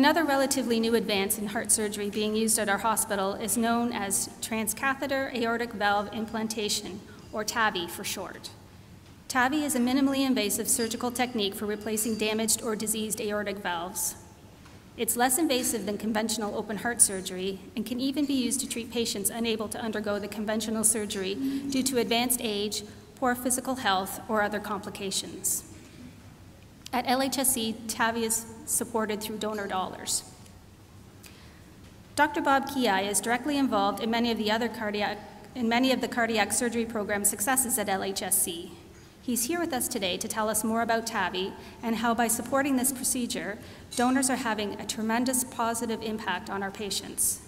Another relatively new advance in heart surgery being used at our hospital is known as transcatheter aortic valve implantation, or TAVI for short. TAVI is a minimally invasive surgical technique for replacing damaged or diseased aortic valves. It's less invasive than conventional open heart surgery and can even be used to treat patients unable to undergo the conventional surgery due to advanced age, poor physical health, or other complications. At LHSC, TAVI is supported through donor dollars. Dr. Bob Kiaii is directly involved in many of the other cardiac in many of the cardiac surgery program successes at LHSC. He's here with us today to tell us more about TAVI and how by supporting this procedure, donors are having a tremendous positive impact on our patients.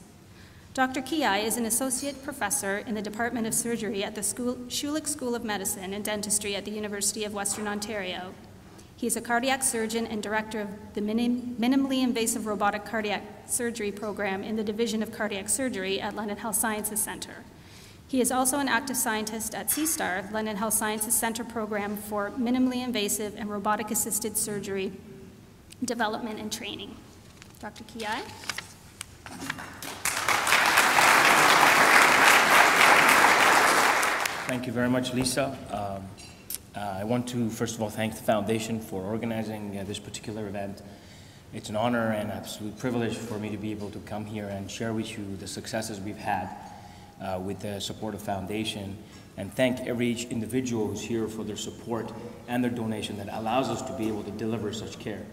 Dr. Kiaii is an associate professor in the Department of Surgery at the school, Schulich School of Medicine and Dentistry at the University of Western Ontario. He's a cardiac surgeon and director of the minim minimally invasive robotic cardiac surgery program in the Division of Cardiac Surgery at London Health Sciences Centre. He is also an active scientist at CSTAR, London Health Sciences Center Program for Minimally Invasive and Robotic Assisted Surgery Development and Training. Dr. Kiaii. Thank you very much, Lisa. Um, uh, I want to, first of all, thank the Foundation for organizing uh, this particular event. It's an honor and absolute privilege for me to be able to come here and share with you the successes we've had uh, with the support of Foundation and thank every individual who's here for their support and their donation that allows us to be able to deliver such care.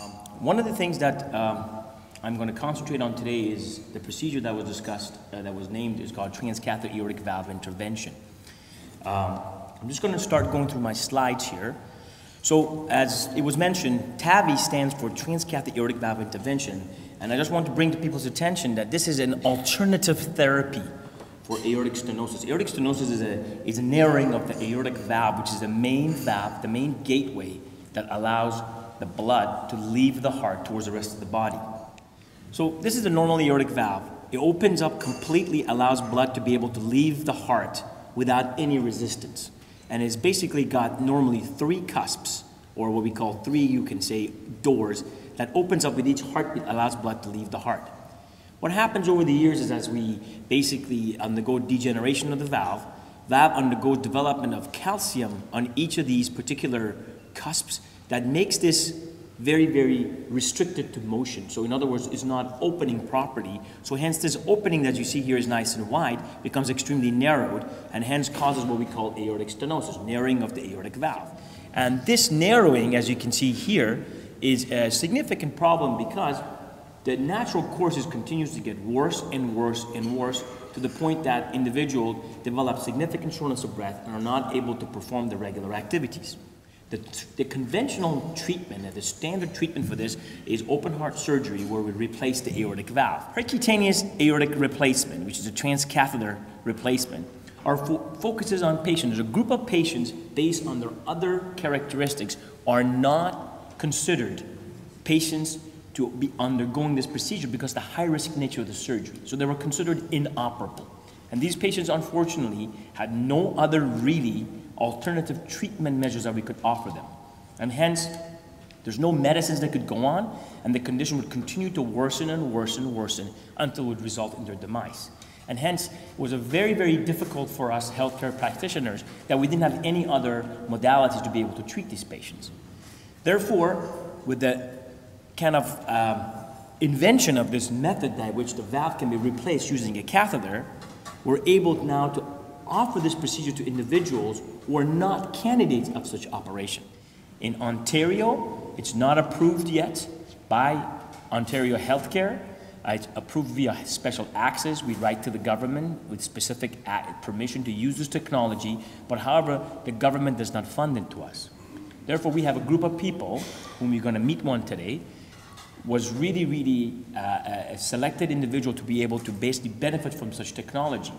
Um, one of the things that um, I'm going to concentrate on today is the procedure that was discussed, uh, that was named, is called transcatheter aortic valve intervention. Um, I'm just going to start going through my slides here. So, as it was mentioned, TAVI stands for transcatheter aortic valve intervention, and I just want to bring to people's attention that this is an alternative therapy for aortic stenosis. Aortic stenosis is a, is a narrowing of the aortic valve, which is the main valve, the main gateway that allows the blood to leave the heart towards the rest of the body. So this is a normal aortic valve. It opens up completely, allows blood to be able to leave the heart without any resistance. And it's basically got normally three cusps, or what we call three, you can say, doors, that opens up with each heartbeat, allows blood to leave the heart. What happens over the years is as we basically undergo degeneration of the valve, valve undergoes development of calcium on each of these particular cusps that makes this very, very restricted to motion. So in other words, it's not opening properly. So hence this opening that you see here is nice and wide, becomes extremely narrowed, and hence causes what we call aortic stenosis, narrowing of the aortic valve. And this narrowing, as you can see here, is a significant problem because the natural courses continues to get worse and worse and worse to the point that individuals develop significant shortness of breath and are not able to perform their regular activities. The, the conventional treatment, the standard treatment for this is open heart surgery where we replace the aortic valve. Percutaneous aortic replacement, which is a transcatheter replacement, our fo focuses on patients. A group of patients based on their other characteristics are not considered patients to be undergoing this procedure because the high risk nature of the surgery. So they were considered inoperable. And these patients, unfortunately, had no other really alternative treatment measures that we could offer them. And hence, there's no medicines that could go on, and the condition would continue to worsen and worsen and worsen until it would result in their demise. And hence, it was a very, very difficult for us healthcare practitioners that we didn't have any other modalities to be able to treat these patients. Therefore, with the kind of um, invention of this method by which the valve can be replaced using a catheter, we're able now to offer this procedure to individuals who are not candidates of such operation. In Ontario, it's not approved yet by Ontario Healthcare. It's approved via special access. We write to the government with specific permission to use this technology, but however, the government does not fund it to us. Therefore, we have a group of people whom we're going to meet one today was really, really uh, a selected individual to be able to basically benefit from such technology.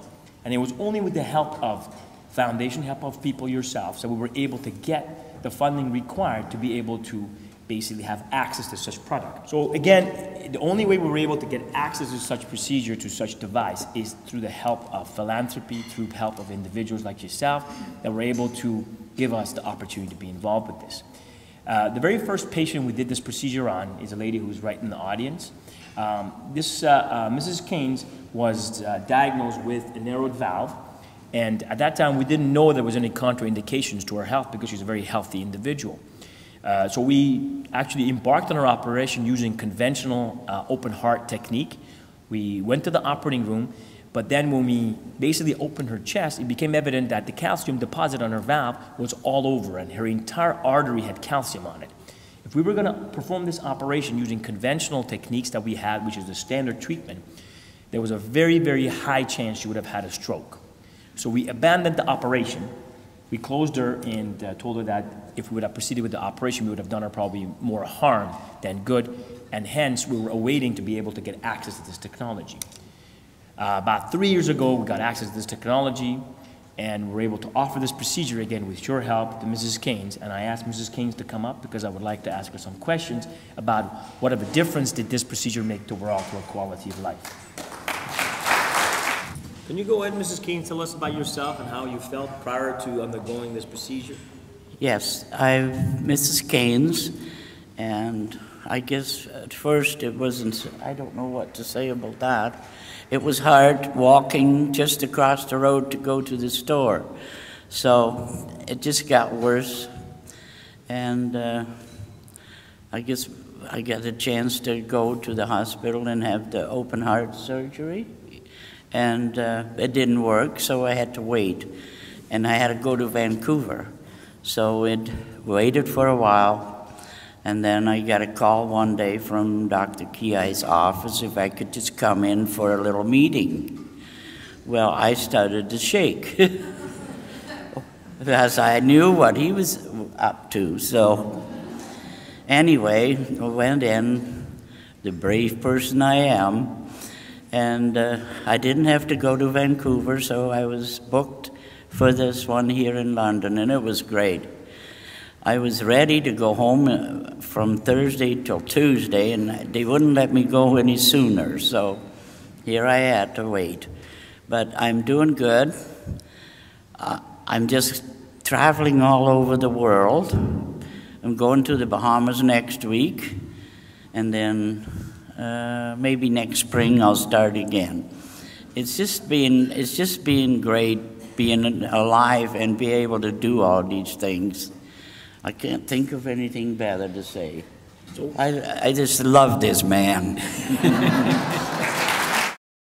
And it was only with the help of foundation, help of people yourselves, that we were able to get the funding required to be able to basically have access to such product. So again, the only way we were able to get access to such procedure, to such device, is through the help of philanthropy, through help of individuals like yourself, that were able to give us the opportunity to be involved with this. Uh, the very first patient we did this procedure on is a lady who's right in the audience. Um, this uh, uh, Mrs. Keynes was uh, diagnosed with a narrowed valve, and at that time we didn't know there was any contraindications to her health because she's a very healthy individual. Uh, so we actually embarked on our operation using conventional open heart technique. We went to the operating room, but then when we basically opened her chest, it became evident that the calcium deposit on her valve was all over and her entire artery had calcium on it. If we were going to perform this operation using conventional techniques that we had, which is the standard treatment, there was a very, very high chance she would have had a stroke. So we abandoned the operation we closed her and uh, told her that if we would have proceeded with the operation, we would have done her probably more harm than good, and hence we were awaiting to be able to get access to this technology. Uh, about three years ago, we got access to this technology, and we're able to offer this procedure again with your help to Mrs. Keynes. And I asked Mrs. Keynes to come up because I would like to ask her some questions about what of a difference did this procedure make to overall to her quality of life. Can you go ahead, Mrs. King, tell us about yourself and how you felt prior to undergoing this procedure? Yes, I'm Mrs. Keynes, and I guess at first it wasn't, I don't know what to say about that. It was hard walking just across the road to go to the store. So it just got worse. And uh, I guess I got a chance to go to the hospital and have the open heart surgery and uh, it didn't work, so I had to wait. And I had to go to Vancouver. So it waited for a while, and then I got a call one day from Dr. Kiaii's office if I could just come in for a little meeting. Well, I started to shake because I knew what he was up to. So, anyway, I went in, the brave person I am, and uh, I didn't have to go to Vancouver, so I was booked for this one here in London, and it was great. I was ready to go home uh, from Thursday till Tuesday, and they wouldn't let me go any sooner, so here I had to wait. But I'm doing good. Uh, I'm just traveling all over the world. I'm going to the Bahamas next week, and then uh, maybe next spring I'll start again. It's just been it's just been great being alive and be able to do all these things. I can't think of anything better to say. I, I just love this man.